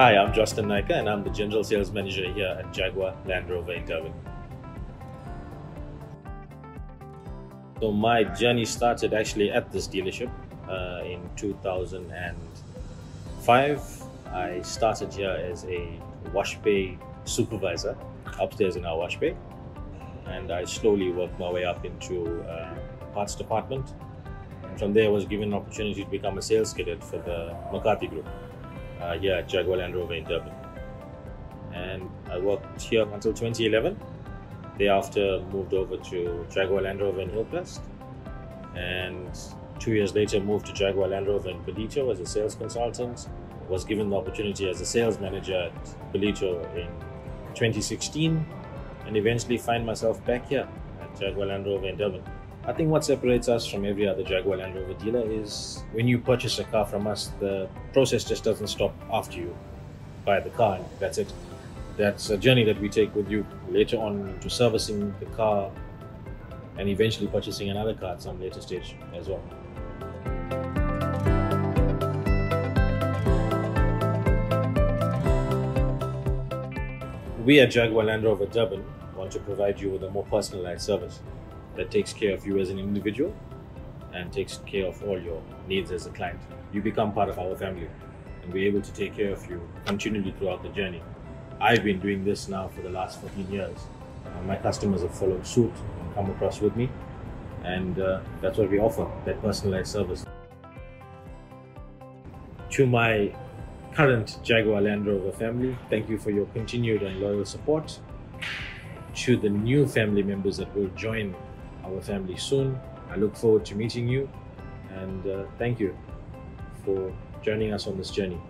Hi, I'm Joslen Naicker and I'm the General Sales Manager here at Jaguar Land Rover in Durban. So my journey started actually at this dealership uh, in 2005. I started here as a wash bay supervisor upstairs in our wash bay and I slowly worked my way up into uh, parts department. And from there I was given an opportunity to become a sales cadet for the McCarthy Group uh, here at Jaguar Land Rover in Durban. And I worked here until 2011. Thereafter, moved over to Jaguar Land Rover in Hillcrest. And two years later, moved to Jaguar Land Rover in Ballito as a sales consultant. Was given the opportunity as a sales manager at Ballito in 2016, and eventually find myself back here at Jaguar Land Rover in Durban. I think what separates us from every other Jaguar Land Rover dealer is when you purchase a car from us, the process just doesn't stop after you buy the car and that's it. That's a journey that we take with you later on to servicing the car and eventually purchasing another car at some later stage as well. We at Jaguar Land Rover Durban want to provide you with a more personalized service that takes care of you as an individual and takes care of all your needs as a client. You become part of our family and we're able to take care of you continually throughout the journey. I've been doing this now for the last 14 years. Uh, my customers have followed suit and come across with me, and uh, that's what we offer that personalized service. To my current Jaguar Land Rover family, thank you for your continued and loyal support. To the new family members that will join our family soon. I look forward to meeting you and uh, thank you for joining us on this journey.